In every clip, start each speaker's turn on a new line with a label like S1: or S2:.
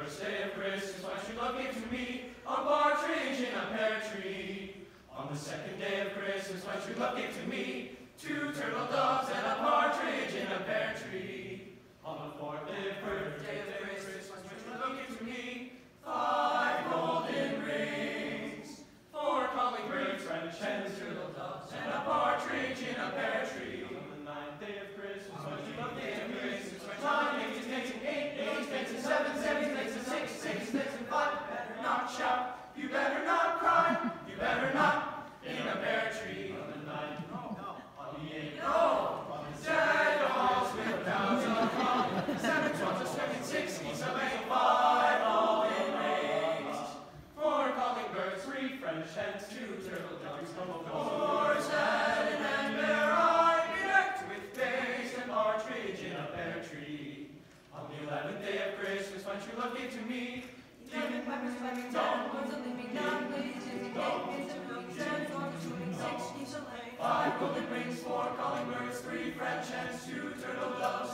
S1: First day of Christmas, why should luck give to me? A partridge in a pear tree. On the second day of Christmas, why should luck give to me? Two turtle doves and a partridge in a pear tree. On the two turtle doves come aboard. And an bear are with days and partridge in a pear tree. On the eleventh day of Christmas, my true love gave to me. Diamond peppers, lemon, down, ones of living down, ladies, and eight, and rooms, and four, six, each a lay. Five golden rings, four calling birds, three French hens, two turtle doves,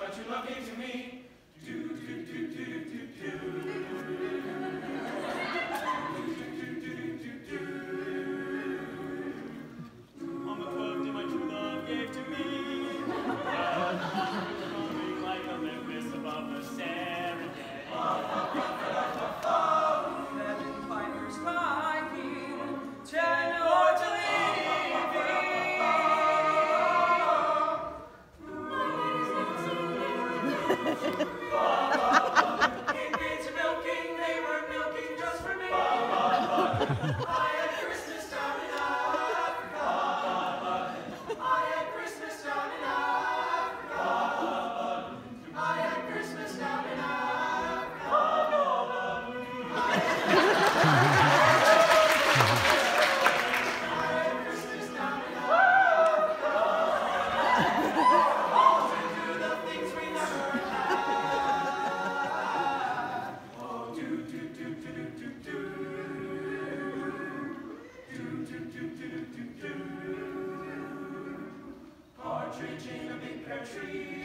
S1: tree.